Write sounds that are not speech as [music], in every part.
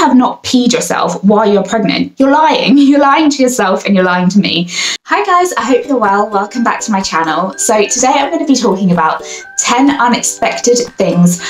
have not peed yourself while you're pregnant, you're lying. [laughs] You're lying to yourself and you're lying to me. Hi guys, I hope you're well. Welcome back to my channel. So today I'm going to be talking about 10 unexpected things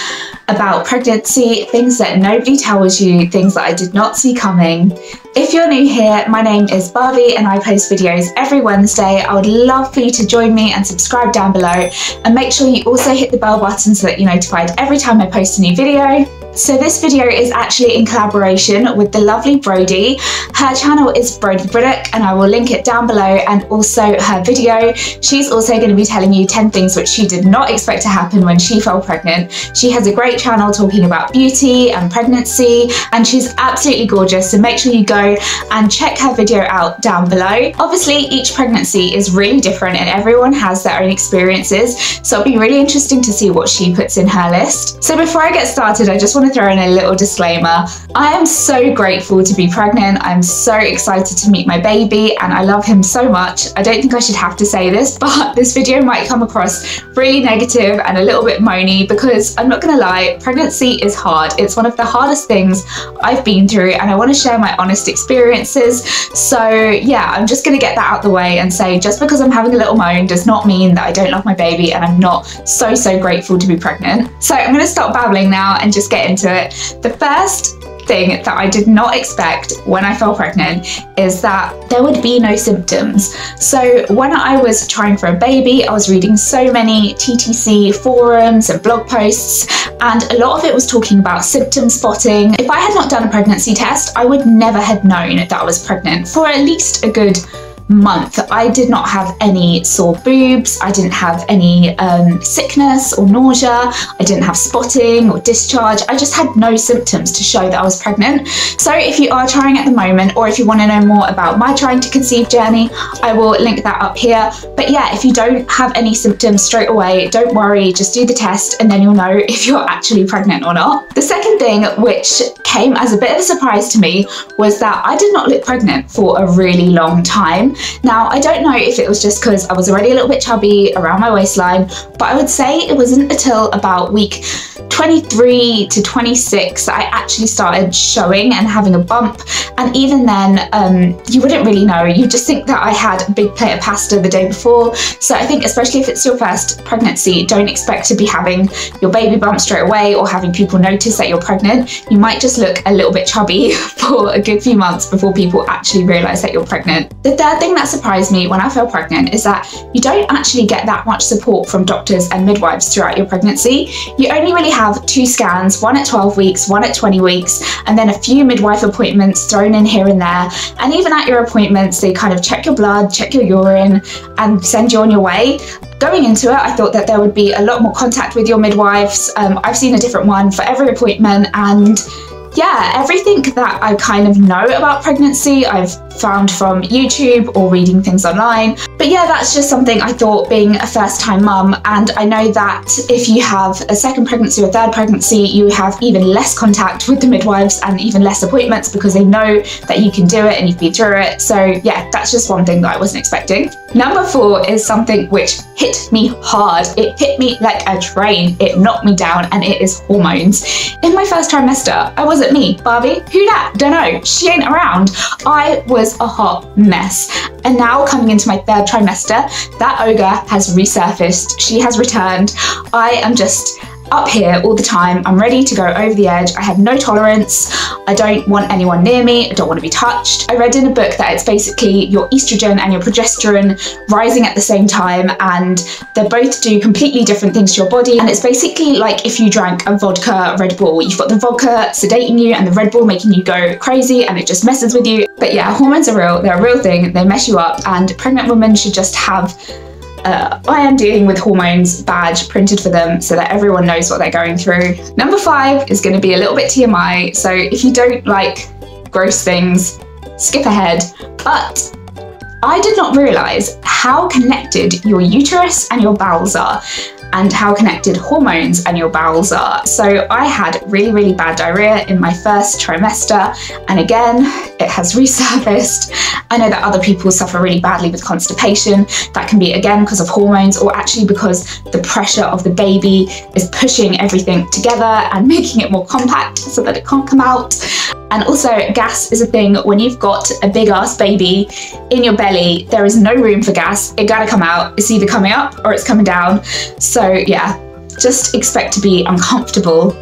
about pregnancy, things that nobody tells you, things that I did not see coming. If you're new here, my name is Bhavi and I post videos every Wednesday. I would love for you to join me and subscribe down below and make sure you also hit the bell button so that you're notified every time I post a new video. So this video is actually in collaboration with the lovely Brodie. Her channel is Brodie Briddock and I will link it down below and also her video. She's also going to be telling you 10 things which she did not expect to happen when she fell pregnant. She has a great channel talking about beauty and pregnancy and she's absolutely gorgeous so make sure you go and check her video out down below. Obviously each pregnancy is really different and everyone has their own experiences so it'll be really interesting to see what she puts in her list. So before I get started I just want to throw in a little disclaimer. I am so grateful to be pregnant. I'm so excited to meet my baby and I love him so much. I don't think I should have to say this, [laughs] but this video might come across really negative and a little bit moany because I'm not gonna lie, pregnancy is hard. It's one of the hardest things I've been through and I wanna share my honest experiences. So yeah, I'm just gonna get that out the way and say just because I'm having a little moan does not mean that I don't love my baby and I'm not so, so grateful to be pregnant. So I'm gonna stop babbling now and just get into it. The first thing that I did not expect when I fell pregnant is that there would be no symptoms. So when I was trying for a baby, I was reading so many TTC forums and blog posts, and a lot of it was talking about symptom spotting. If I had not done a pregnancy test, I would never have known that I was pregnant for at least a good month, I did not have any sore boobs, I didn't have any um, sickness or nausea, I didn't have spotting or discharge, I just had no symptoms to show that I was pregnant. So if you are trying at the moment, or if you want to know more about my trying to conceive journey, I will link that up here. But yeah, if you don't have any symptoms straight away, don't worry, just do the test and then you'll know [laughs] if you're actually pregnant or not. The second thing, which came as a bit of a surprise to me, was that I did not look pregnant for a really long time. Now, I don't know if it was just because I was already a little bit chubby around my waistline, but I would say it wasn't until about week 23 to 26 I actually started showing and having a bump. And even then um, you wouldn't really know. You just think that I had a big plate of pasta the day before. So I think especially if it's your first pregnancy don't expect to be having your baby bump straight away or having people notice that you're pregnant you might just look a little bit chubby [laughs] for a good few months before people actually realize that you're pregnant. The third thing that surprised me when I fell pregnant is that you don't actually get that much support from doctors and midwives throughout your pregnancy. You only really have two scans, one at 12 weeks, one at 20 weeks, and then a few midwife appointments thrown in here and there. And even at your appointments, they kind of check your blood, check your urine, and send you on your way. Going into it, I thought that there would be a lot more contact with your midwives. Um, I've seen a different one for every appointment, and yeah, everything that I kind of know about pregnancy, I've found from YouTube or reading things online. But yeah, that's just something I thought being a first time mum. And I know that if you have a second pregnancy or third pregnancy, you have even less contact with the midwives and even less appointments because they know that you can do it and you've been through it. So yeah, that's just one thing that I wasn't expecting. Number four is something which hit me hard. It hit me like a train. It knocked me down and it is hormones. In my first trimester, I wasn't me, Bhavi. Who that? Don't know. She ain't around. I was a hot mess. And now coming into my third trimester, that ogre has resurfaced. She has returned. I am just up here all the time. I'm ready to go over the edge. I have no tolerance. I don't want anyone near me. I don't want to be touched. I read in a book that it's basically your estrogen and your progesterone rising at the same time and they both do completely different things to your body. And it's basically like if you drank a vodka Red Bull. You've got the vodka sedating you and the Red Bull making you go crazy and it just messes with you. But yeah, hormones are real. They're a real thing. They mess you up and pregnant women should just have uh, I am dealing with hormones badge printed for them so that everyone knows what they're going through. Number five is going to be a little bit TMI, so if you don't like gross things, skip ahead. But I did not realize how connected your uterus and your bowels are and how connected hormones and your bowels are. So I had really, really bad diarrhea in my first trimester, and again, it has [laughs] resurfaced. I know that other people suffer really badly with constipation. That can be again because of hormones or actually because the pressure of the baby is pushing everything together and [laughs] making it more compact so that it can't come out. And also, gas is a thing when you've got a big ass baby in your belly, there is no room for gas. It gotta come out. It's either coming up or it's coming down. So, yeah, just expect to be uncomfortable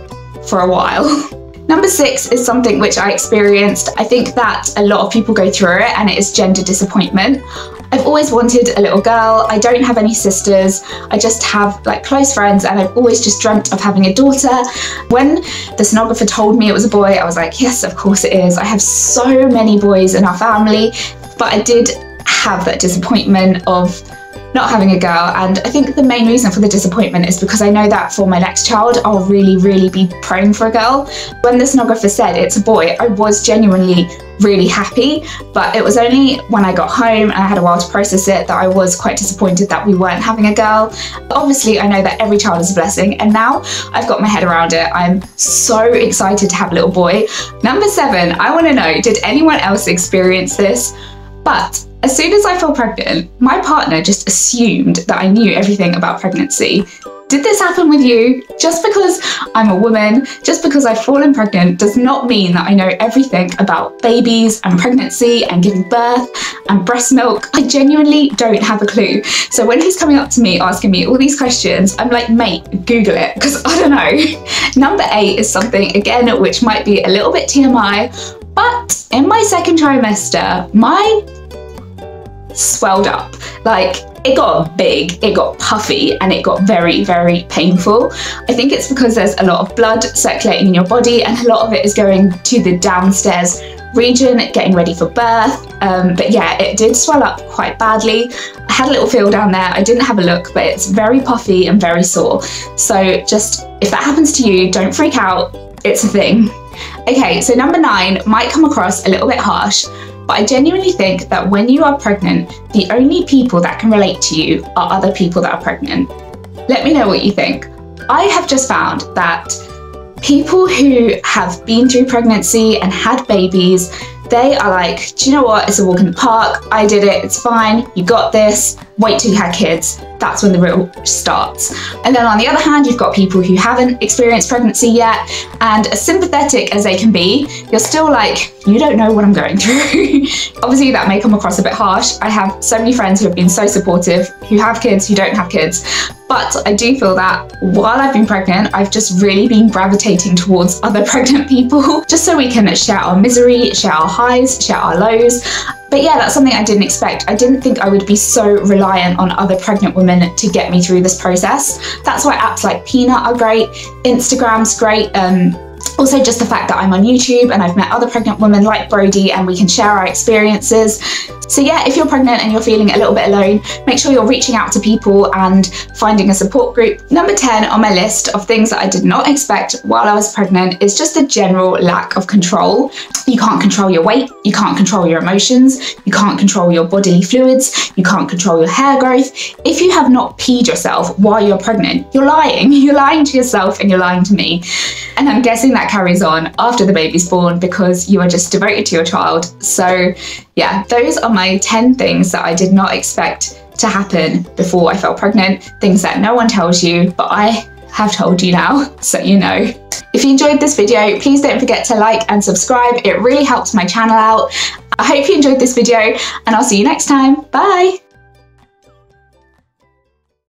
for a while. [laughs] Number six is something which I experienced. I think that a lot of people go through it, and it is gender disappointment. I've always wanted a little girl. I don't have any sisters. I just have like close friends and I've always just dreamt of having a daughter. When the sonographer told me it was a boy, I was like, yes, of course it is. I have so many boys in our family, but I did have that disappointment of not having a girl. And I think the main reason for the disappointment is because I know that for my next child, I'll really, really be praying for a girl. When the sonographer said it's a boy, I was genuinely really happy, but it was only when I got home and I had a while to process it that I was quite disappointed that we weren't having a girl. Obviously, I know that every child is a blessing, and now I've got my head around it. I'm so excited to have a little boy. Number seven, I want to know did anyone else experience this? But as soon as I fell pregnant, my partner just assumed that I knew everything about pregnancy. Did this happen with you? Just because I'm a woman, just because I've fallen pregnant, does not mean that I know everything about babies and pregnancy and giving birth and breast milk. I genuinely don't have a clue. So when he's coming up to me asking me all these questions, I'm like, mate, Google it, because [laughs] I don't know. Number eight is something, again, which might be a little bit TMI, but in my second trimester, my swelled up. Like it got big, it got puffy, and it got very, very painful. I think it's because there's a lot of blood circulating in your body, and a lot of it is going to the downstairs region, getting ready for birth. Um, but yeah, it did swell up quite badly. I had a little feel down there. I didn't have a look, but it's very puffy and very sore. So just if that happens to you, don't freak out. It's a thing. Okay, so number nine might come across a little bit harsh, but I genuinely think that when you are pregnant, the only people that can relate to you are other people that are pregnant. Let me know what you think. I have just found that people who have been through pregnancy and had babies, they are like, do you know what? It's a walk in the park. I did it. It's fine. You got this. Wait till you had kids that's when the real starts. And then on the other hand, you've got people who haven't experienced pregnancy yet, and as sympathetic as they can be, you're still like, you don't know what I'm going through. [laughs] Obviously, that may come across a bit harsh. I have so many friends who have been so supportive, who have kids, who don't have kids. But I do feel that while I've been pregnant, I've just really been gravitating towards other [laughs] pregnant people, just so we can share our misery, share our highs, share our lows. But yeah, that's something I didn't expect. I didn't think I would be so reliant on other pregnant women to get me through this process. That's why apps like Peanut are great, Instagram's great. Um, also, just the fact that I'm on YouTube and I've met other pregnant women like Brodie and we can share our experiences. So, yeah, if you're pregnant and you're feeling a little bit alone, make sure you're reaching out to people and finding a support group. Number 10 on my list of things that I did not expect while I was pregnant is just the general lack of control. You can't control your weight, you can't control your emotions, you can't control your bodily fluids, you can't control your hair growth. If you have not peed yourself while you're pregnant, you're lying. [laughs] You're lying to yourself and you're lying to me. And I'm guessing that carries on after the baby's born because you are just devoted to your child. So, yeah, those are my 10 things that I did not expect to happen before I fell pregnant, things that no one tells you, but I have told you now, [laughs] so you know. If you enjoyed this video, please don't forget to like and subscribe. It really helps my channel out. I hope you enjoyed this video and I'll see you next time. Bye.